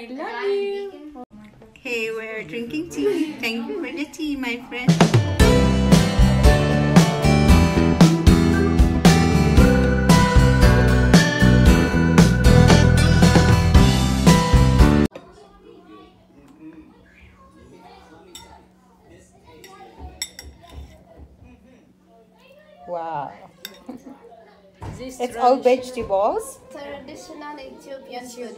I love you. Hey, we're drinking tea. Thank you for the tea, my friend. Wow. This It's all vegetables. Traditional Ethiopian food.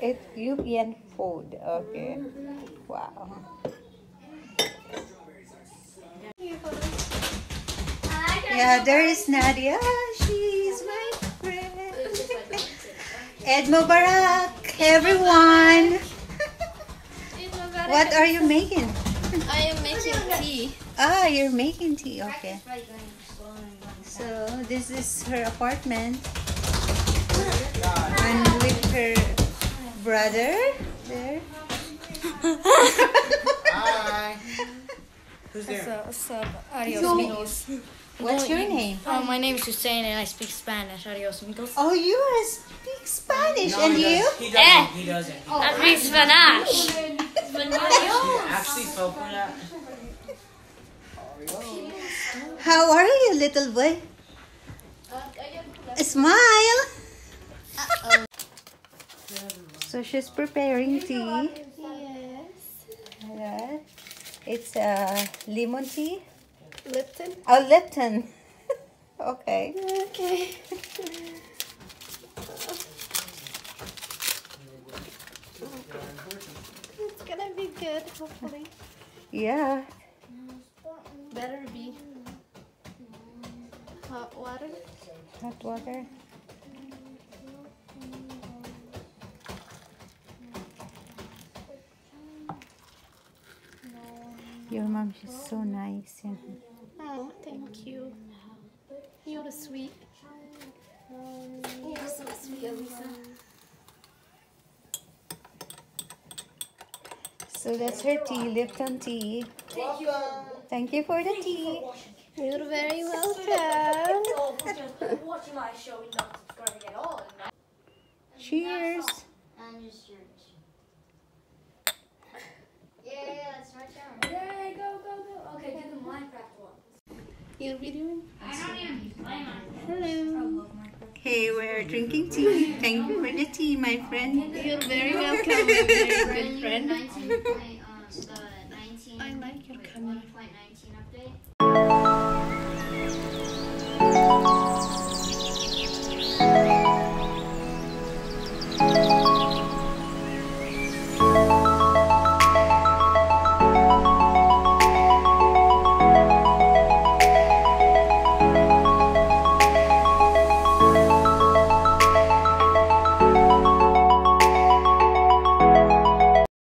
Ethiopian food. Okay. Wow. Yeah, there is Nadiya. She's my friend. Eid Mubarak, everyone. What are you making? I am making tea. Ah, you're making tea. Okay. So this is her apartment, and with her brother there. Hi. Who's there? What's up? Adios, amigos. What's your name? Uh, my name is Hussein and I speak Spanish. Adios, amigos. Oh, you speak Spanish, No, and he you? doesn't. He doesn't. He doesn't. He I speak Spanish. He actually fell for that. How are you, little boy? Smile. so she's preparing tea. Yes. It's uh, lemon tea. Lipton. Oh, Lipton. okay. Okay. it's gonna be good, hopefully. Yeah. Better be hot water. Hot water. Your mom, she's so nice. Yeah. Oh, thank you. You're sweet. You're so sweet, Elisa. So that's her tea, Lipton tea. Thank you for the tea. You're very welcome. Watching my show and not subscribing at all. Cheers. And just yours. Yeah, that's my channel. Yay, go, go, go. Okay, do the Minecraft one. You're videoing? I don't even play my Hello. Hey, we're drinking tea. Thank you for the tea, my friend. You're very welcome, my very good friend. 19 play